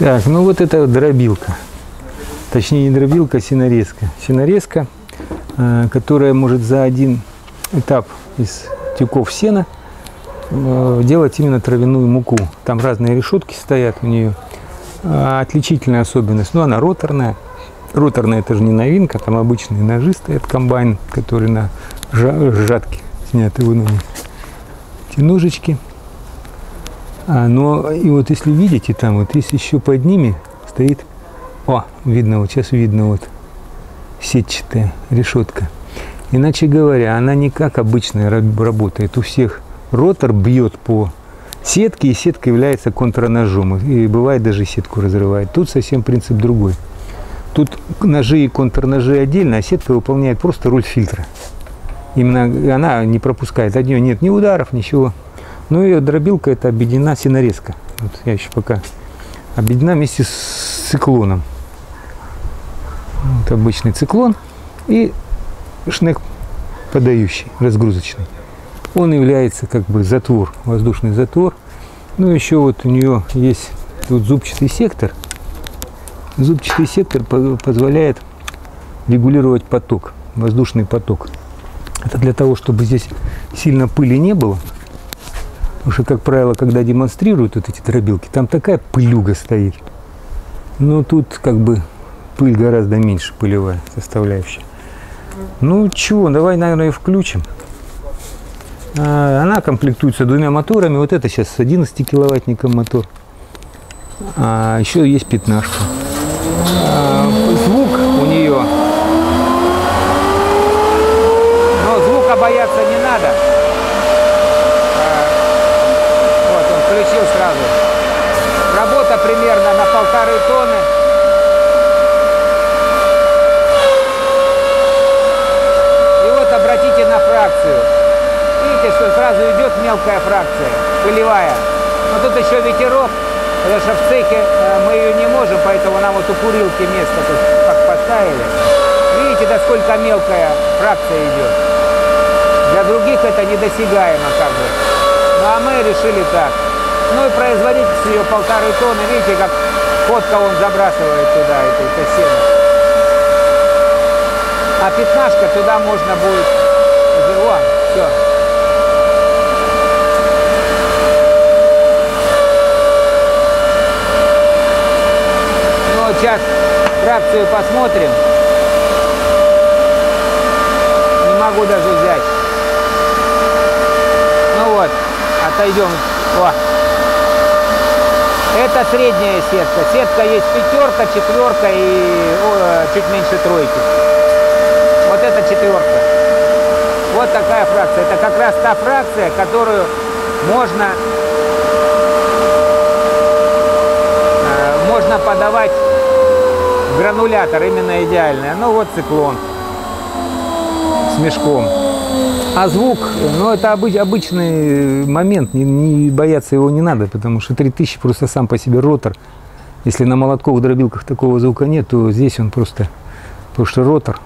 Так, ну вот это дробилка. Точнее не дробилка, а синорезка. Синорезка, э, которая может за один этап из тюков сена э, делать именно травяную муку. Там разные решетки стоят у нее. А отличительная особенность, ну она роторная. Роторная это же не новинка, там обычные ножи стоят, комбайн, который на жа- жатке они. Эти ножички. А, но и вот если видите, там вот есть еще под ними стоит, о, видно, вот сейчас видно вот сетчатая решетка. Иначе говоря, она не как обычная раб- работает. У всех ротор бьет по сетке, и сетка является контраножом. И бывает даже сетку разрывает. Тут совсем принцип другой. Тут ножи и контрножи отдельно, а сетка выполняет просто роль фильтра. Именно она не пропускает, от нее нет ни ударов, ничего. Ну и дробилка это объединена синорезка. Вот я еще пока объединена вместе с циклоном. Вот обычный циклон и шнек подающий, разгрузочный. Он является как бы затвор, воздушный затвор. Ну еще вот у нее есть тут зубчатый сектор. Зубчатый сектор по- позволяет регулировать поток, воздушный поток. Это для того, чтобы здесь сильно пыли не было. Потому что, как правило, когда демонстрируют вот эти дробилки, там такая пылюга стоит. Но тут как бы пыль гораздо меньше, пылевая составляющая. Ну чего, давай, наверное, ее включим. А, Она комплектуется двумя моторами. Вот это сейчас 11 киловаттником мотор. А еще есть пятнашка. А, Звук у нее. Но звука бояться не надо. А, Вот он включил сразу. Работа примерно на полторы тонны. И вот обратите на фракцию. Видите, что сразу идет мелкая фракция, пылевая. Но тут еще ветерок, потому что в цехе э, мы ее не можем, поэтому нам вот у курилки место тут как поставили. Видите, да сколько мелкая фракция идет. Для других это недосягаемо как бы. Ну а мы решили так. Ну и производительность ее полторы тонны. Видите, как ходка он забрасывает туда это, это сено. А пятнашка туда можно будет... О, все. Ну сейчас фракцию посмотрим. Не могу даже взять. Ну вот, отойдем. О. Это средняя сетка. Сетка есть пятерка, четверка и о, чуть меньше тройки. Вот это четверка. Вот такая фракция. Это как раз та фракция, которую можно, э, можно подавать в гранулятор, именно идеальная. Ну вот циклон с мешком. А звук, ну это обыч- обычный момент, не, не бояться его не надо, потому что 3000 просто сам по себе ротор. Если на молотковых дробилках такого звука нет, то здесь он просто, потому что ротор,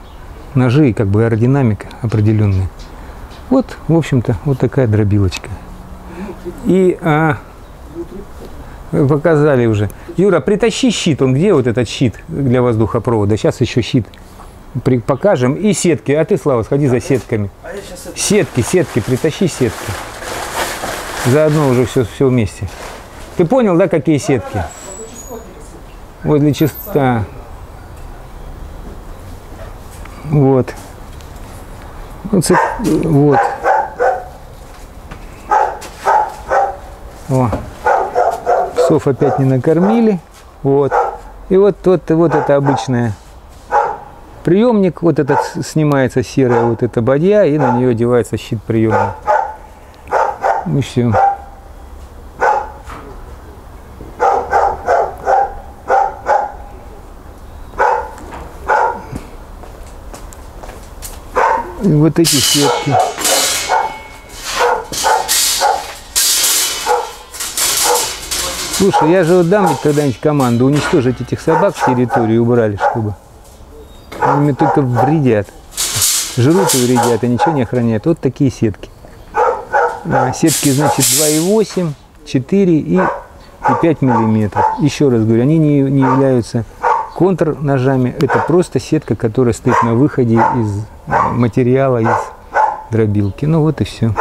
ножи, как бы аэродинамика определенная. Вот, в общем-то, вот такая дробилочка. И а, показали уже. Юра, притащи щит. Он где вот этот щит для воздухопровода? Сейчас еще щит при- покажем. И сетки. А ты, Слава, сходи за сетками. Сетки, сетки, притащи сетки. Заодно уже все, все вместе. Ты понял, да, какие сетки? Возле чиста. Вот. Вот. О. Псов опять не накормили. Вот. И вот, вот, вот это обычная приемник, вот этот снимается серая вот эта бадья, и на нее одевается щит приемник. И все. Вот эти сетки. Слушай, я же вот дам ведь когда-нибудь команду уничтожить этих собак с территории убрали, чтобы они мне только вредят. Жрут и вредят, а ничего не охраняют. Вот такие сетки. А, Сетки, значит, 2,8, 4 и и 5 миллиметров. Еще раз говорю, они не, не являются контрножами, это просто сетка, которая стоит на выходе из материала, из дробилки. Ну вот и все.